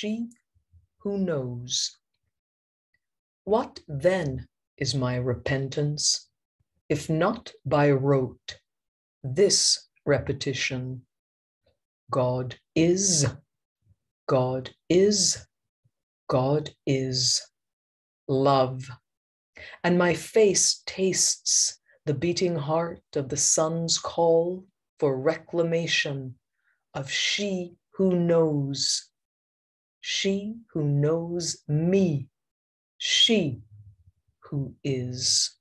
she who knows. What then is my repentance, if not by rote, this repetition? God is, God is, God is love. And my face tastes the beating heart of the sun's call for reclamation of she who knows, she who knows me, she who is.